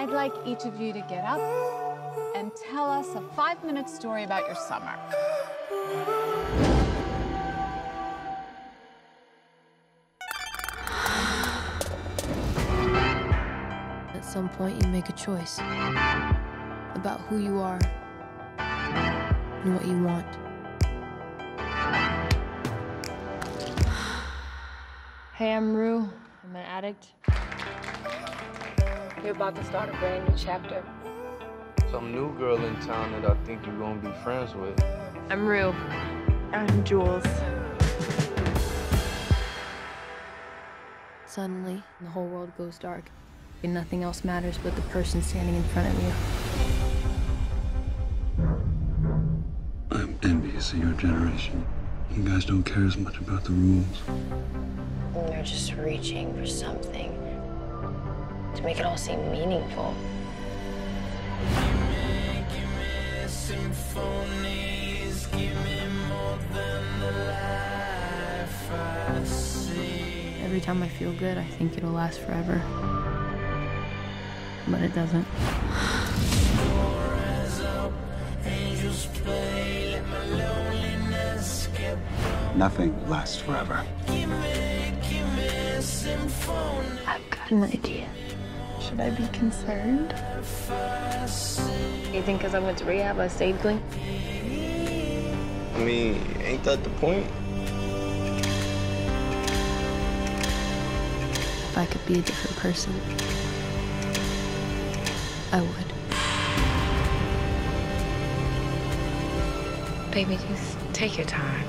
I'd like each of you to get up and tell us a five minute story about your summer. At some point, you make a choice about who you are and what you want. Hey, I'm Rue. I'm an addict. You're about to start a brand new chapter. Some new girl in town that I think you're gonna be friends with. I'm Rue. I'm Jules. Suddenly, the whole world goes dark, and nothing else matters but the person standing in front of you. I'm envious of your generation. You guys don't care as much about the rules. They're just reaching for something to make it all seem meaningful. Every time I feel good, I think it'll last forever. But it doesn't. Nothing lasts forever. I've got an idea. Should I be concerned? You think because I went to rehab, I stayed clean? I mean, ain't that the point? If I could be a different person, I would. Baby, just take your time.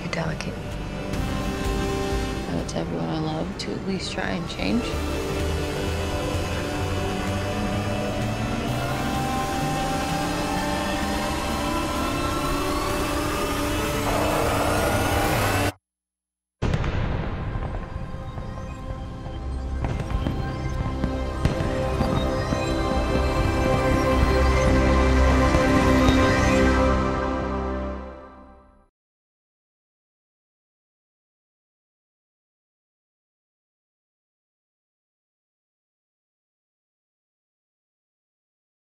You're delicate. I would to everyone I love to at least try and change.